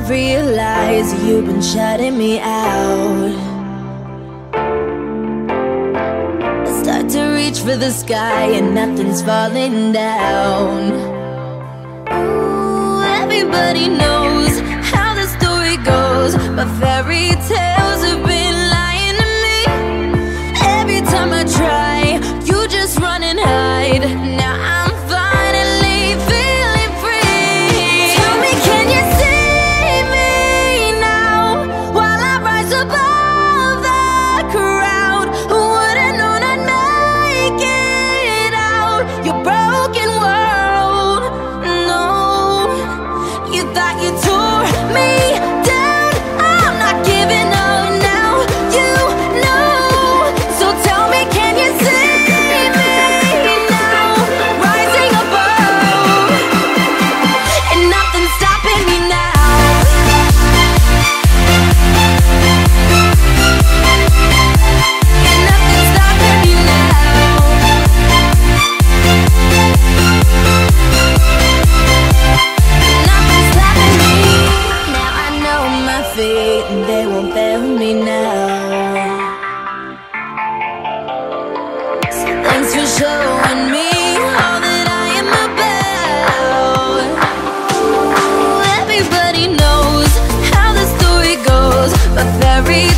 I realize you've been shutting me out. I start to reach for the sky and nothing's falling down. Ooh, everybody knows how the story goes, but fairy tale. you tore me.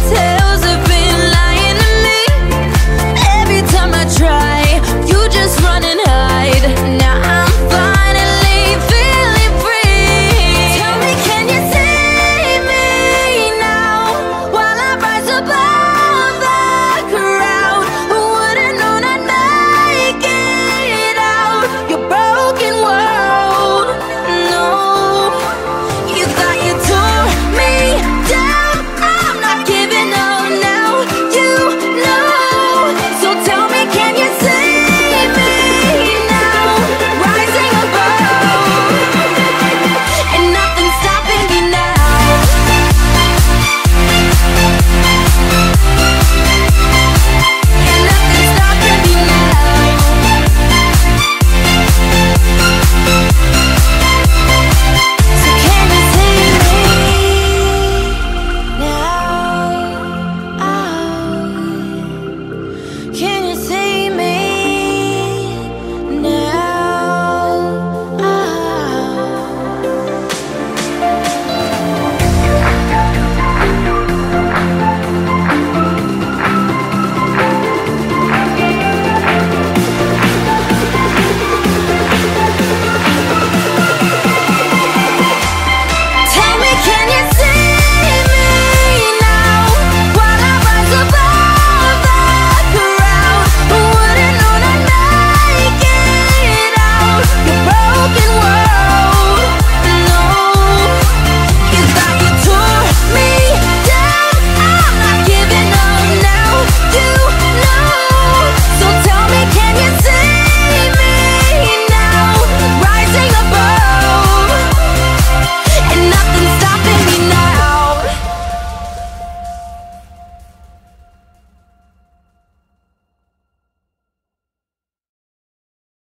같아요.